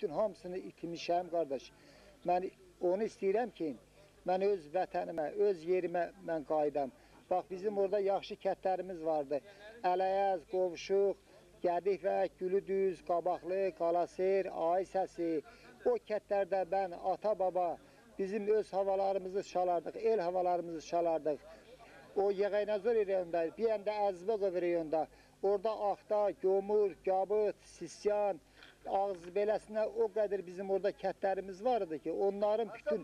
bütün hamısını itirmişəm qardaş. Mən onu istəyirəm ki, mən öz vətənimə, öz yerimə mən qaydam. Bax bizim orada yaxşı kətlərimiz vardı. Ələyəz, Qovşuq, Gədifək, Gülüdüz, Qabaqlı, Qalaser, Ay səsi. O kətlərdə mən ata baba bizim öz havalarımızı çalardıq, el havalarımızı çalardıq. O Yeğeynazor rayonunda, bir yanda Əzbəqov rayonunda, orada Axta, Gömür, Gabıt, Sisyan, Ağız beləsinə o qədər bizim orada kətlərimiz var idi ki, onların bütün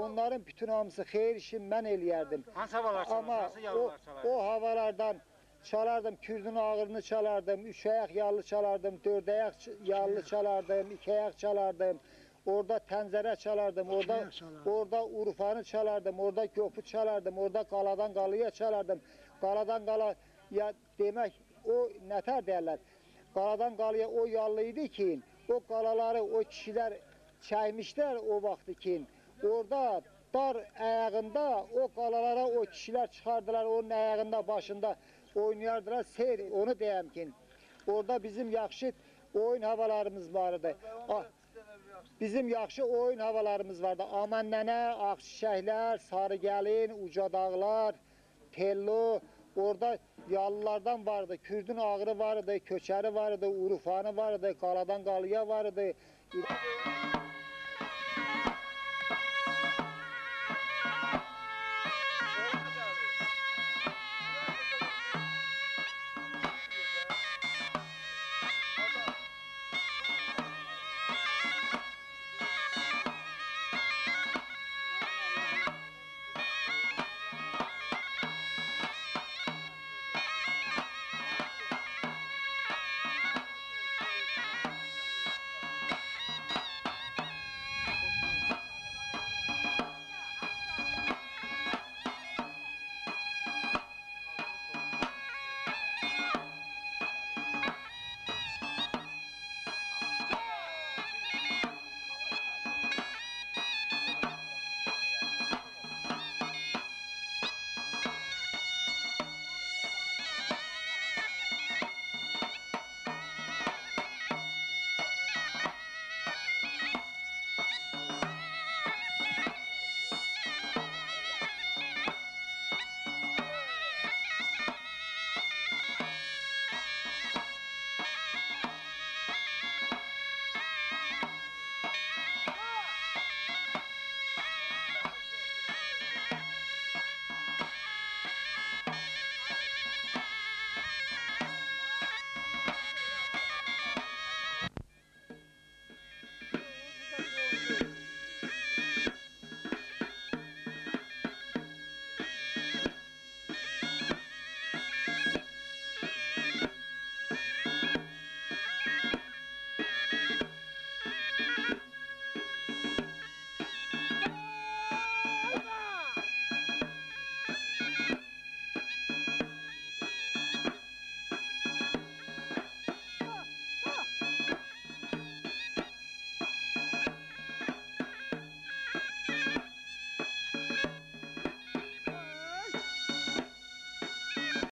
onların bütün hamısı xeyir işin mən eləyərdim. Hansı havalar çalar? Amma Hansı o, yağlar çalar? o havalardan çalardım, kürdün ağırını çalardım, üç ayak yallı çalardım, dörd ayak ç- yallı çalardım, iki ayak çalardım. Orada tənzərə çalardım, orada çalardım. orada urfanı çalardım, orada göpü çalardım, orada qaladan qalıya çalardım. Qaladan qala ya demək o nətər deyirlər? Qaladan qalıya o yallı idi ki, o qalaları o kişilər çəkmişlər o vaxtı ki, orada dar ayağında o qalalara o kişilər çıxardılar, onun ayağında, başında oynayardılar. Seyr, onu deyəm ki, orada bizim yaxşı oyun havalarımız vardı. Ah, Bizim yaxşı oyun havalarımız vardı. Aman nənə, Ağçiçəklər, Sarı Gəlin, Uca Dağlar, Tello, orada yallılardan vardı. Kürdün ağrı vardı, Köçəri vardı, Urufanı vardı, Qaladan Qalıya vardı.